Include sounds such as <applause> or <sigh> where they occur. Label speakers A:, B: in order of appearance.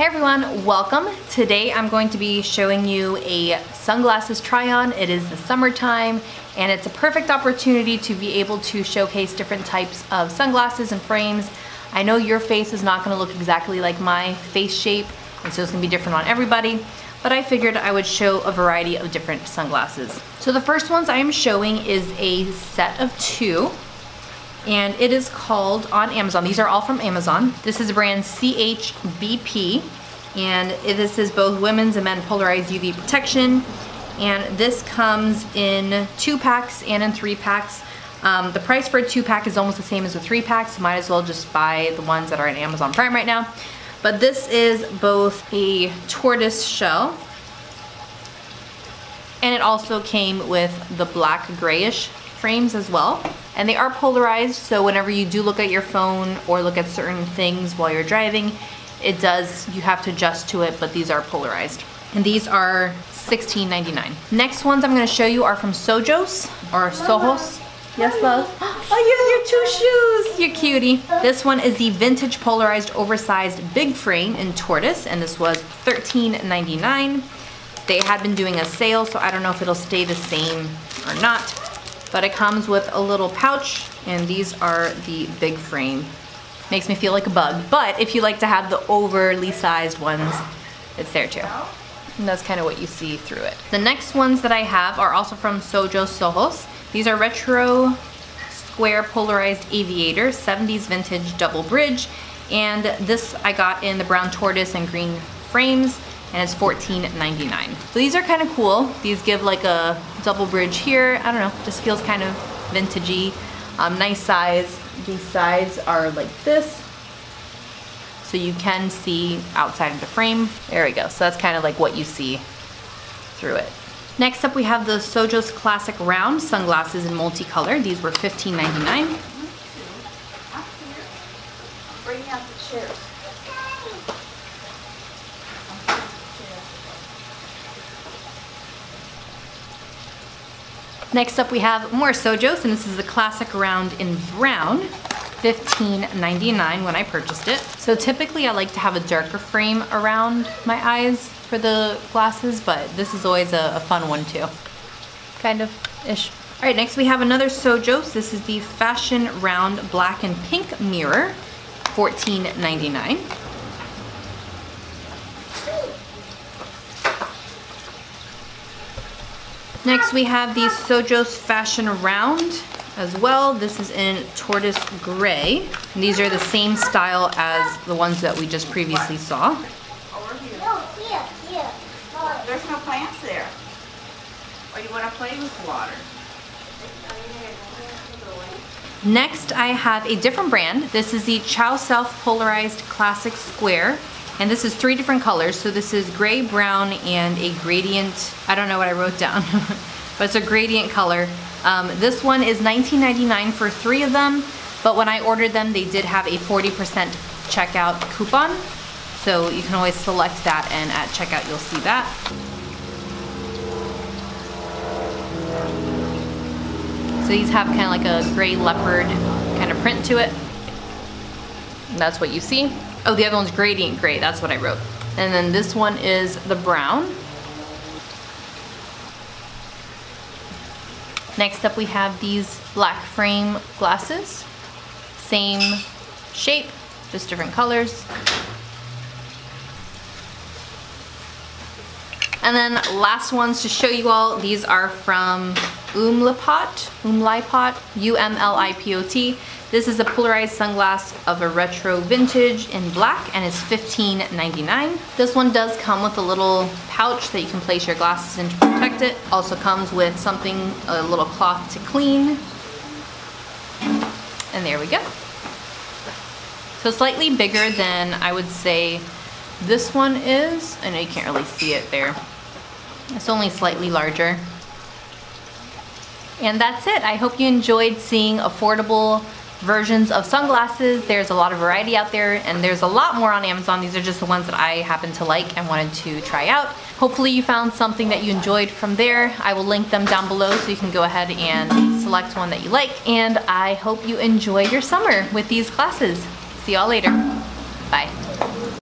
A: Hey everyone, welcome. Today I'm going to be showing you a sunglasses try on. It is the summertime and it's a perfect opportunity to be able to showcase different types of sunglasses and frames. I know your face is not gonna look exactly like my face shape and so it's gonna be different on everybody, but I figured I would show a variety of different sunglasses. So the first ones I am showing is a set of two and it is called on Amazon. These are all from Amazon. This is the brand CHBP and this is both women's and men polarized UV protection and this comes in two packs and in three packs. Um, the price for a two pack is almost the same as a three pack so might as well just buy the ones that are in Amazon Prime right now. But this is both a tortoise shell and it also came with the black grayish frames as well. And they are polarized, so whenever you do look at your phone or look at certain things while you're driving, it does, you have to adjust to it, but these are polarized. And these are $16.99. Next ones I'm gonna show you are from Sojos, or Sojos. Yes, love. <gasps> Oh, you your two shoes. You cutie. This one is the vintage polarized oversized big frame in tortoise, and this was $13.99. They had been doing a sale, so I don't know if it'll stay the same or not but it comes with a little pouch and these are the big frame. Makes me feel like a bug, but if you like to have the overly sized ones, it's there too. And that's kind of what you see through it. The next ones that I have are also from Sojo Sojos. These are retro square polarized aviator, 70s vintage double bridge. And this I got in the brown tortoise and green frames and it's $14.99. So these are kind of cool. These give like a double bridge here. I don't know, just feels kind of vintagey. Um, nice size. These sides are like this. So you can see outside of the frame. There we go. So that's kind of like what you see through it. Next up we have the Sojos Classic Round sunglasses in multicolor. These were $15.99. Bring out the chairs. Next up we have more Sojos, and this is the classic round in brown. $15.99 when I purchased it. So typically I like to have a darker frame around my eyes for the glasses, but this is always a, a fun one too. Kind of ish. All right, next we have another Sojos. This is the Fashion Round Black and Pink Mirror, $14.99. Next we have the Sojos Fashion Round as well. This is in tortoise gray. And these are the same style as the ones that we just previously saw.
B: There's no plants there. Or you want to play with water?
A: Next, I have a different brand. This is the Chaoself Polarized Classic Square. And this is three different colors. So this is gray, brown, and a gradient. I don't know what I wrote down, <laughs> but it's a gradient color. Um, this one is $19.99 for three of them, but when I ordered them, they did have a 40% checkout coupon. So you can always select that and at checkout you'll see that. So these have kind of like a gray leopard kind of print to it. And that's what you see. Oh, the other one's gradient gray, that's what I wrote. And then this one is the brown. Next up we have these black frame glasses. Same shape, just different colors. And then last ones to show you all, these are from Umlipot, Umlipot, U-M-L-I-P-O-T. This is a polarized sunglass of a retro vintage in black and it's $15.99. This one does come with a little pouch that you can place your glasses in to protect it. Also comes with something, a little cloth to clean. And there we go. So slightly bigger than I would say this one is. I know you can't really see it there. It's only slightly larger. And that's it. I hope you enjoyed seeing affordable versions of sunglasses. There's a lot of variety out there and there's a lot more on Amazon. These are just the ones that I happen to like and wanted to try out. Hopefully you found something that you enjoyed from there. I will link them down below so you can go ahead and select one that you like. And I hope you enjoy your summer with these glasses. See y'all later. Bye.